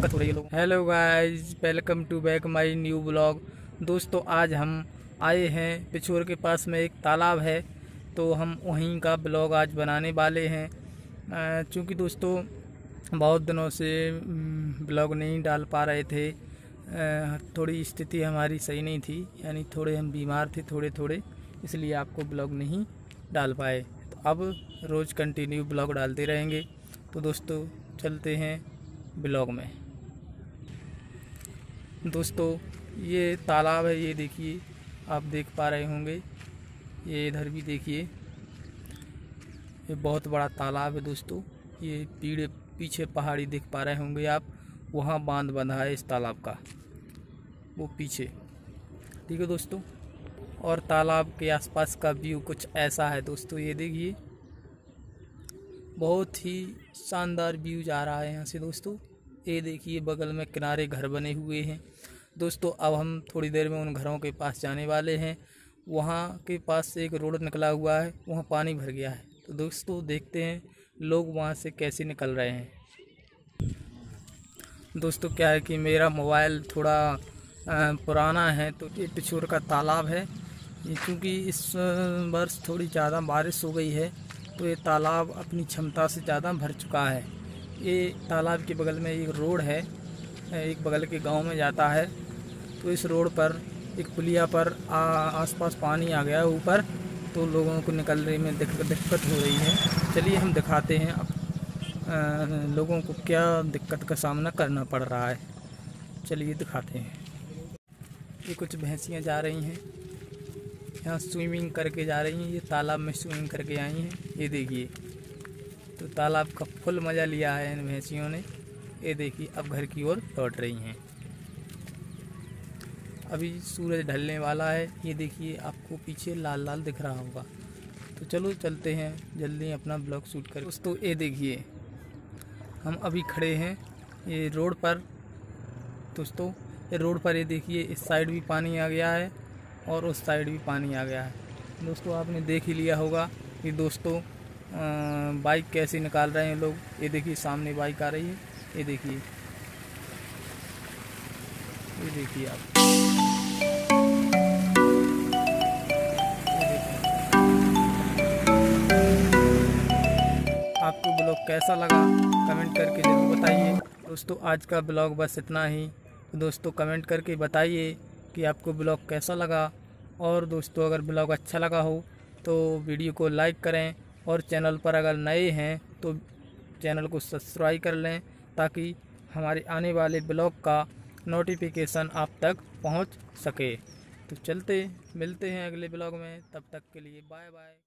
दिक्कत हो रही है लोगों। Hello guys welcome to back my new blog दोस्तों, आज हम आए हैं पिछोर के पास में एक तालाब है तो हम वहीं का ब्लॉग आज बनाने वाले हैं। चूँकि दोस्तों, बहुत दिनों से ब्लॉग नहीं डाल पा रहे थे थोड़ी स्थिति हमारी सही नहीं थी, यानी थोड़े हम बीमार थे थोड़े थोड़े इसलिए आपको ब्लॉग नहीं डाल पाए। तो अब रोज़ कंटिन्यू ब्लॉग डालते रहेंगे। तो दोस्तों, चलते हैं ब्लॉग में। दोस्तों, ये तालाब है, ये देखिए, आप देख पा रहे होंगे। ये इधर भी देखिए, ये बहुत बड़ा तालाब है दोस्तों। ये पीड़े, पीछे पहाड़ी देख पा रहे होंगे आप, वहाँ बाँध बंधा है इस तालाब का, वो पीछे। ठीक है दोस्तों, और तालाब के आसपास का व्यू कुछ ऐसा है दोस्तों, ये देखिए। बहुत ही शानदार व्यू जा रहा है यहाँ से दोस्तों। ये देखिए, बगल में किनारे घर बने हुए हैं। दोस्तों, अब हम थोड़ी देर में उन घरों के पास जाने वाले हैं। वहाँ के पास से एक रोड निकला हुआ है, वहाँ पानी भर गया है। तो दोस्तों, देखते हैं लोग वहाँ से कैसे निकल रहे हैं। दोस्तों, क्या है कि मेरा मोबाइल थोड़ा पुराना है तो ये पिछोर का तालाब है। क्योंकि इस वर्ष थोड़ी ज़्यादा बारिश हो गई है तो ये तालाब अपनी क्षमता से ज़्यादा भर चुका है। ये तालाब के बगल में एक रोड है, एक बगल के गाँव में जाता है। तो इस रोड पर एक पुलिया पर आसपास पानी आ गया ऊपर तो लोगों को निकलने में दिक्कत हो रही है। चलिए हम दिखाते हैं अब लोगों को क्या दिक्कत का सामना करना पड़ रहा है। चलिए दिखाते हैं। ये कुछ भैंसियाँ जा रही हैं। यहाँ स्विमिंग करके जा रही हैं, ये तालाब में स्विमिंग करके आई हैं। ये देखिए। तो तालाब का फुल मज़ा लिया है इन भैंसियों ने। ये देखिए, अब घर की ओर लौट रही हैं। अभी सूरज ढलने वाला है। ये देखिए, आपको पीछे लाल लाल दिख रहा होगा। तो चलो, चलते हैं। जल्दी अपना ब्लॉग शूट कर दोस्तों, ये देखिए, हम अभी खड़े हैं ये रोड पर। दोस्तों, ये रोड पर ये देखिए, इस साइड भी पानी आ गया है और उस साइड भी पानी आ गया है। दोस्तों, आपने देख ही लिया होगा कि दोस्तों बाइक कैसे निकाल रहे हैं लोग? ये देखिए, सामने बाइक आ रही है। ये देखिए। ये देखिए आप। आपको ब्लॉग कैसा लगा, कमेंट करके ज़रूर बताइए। दोस्तों, आज का ब्लॉग बस इतना ही। दोस्तों, कमेंट करके बताइए कि आपको ब्लॉग कैसा लगा। और दोस्तों, अगर ब्लॉग अच्छा लगा हो तो वीडियो को लाइक करें और चैनल पर अगर नए हैं तो चैनल को सब्सक्राइब कर लें ताकि हमारे आने वाले ब्लॉग का नोटिफिकेशन आप तक पहुँच सके। तो चलते, मिलते हैं अगले ब्लॉग में। तब तक के लिए बाय बाय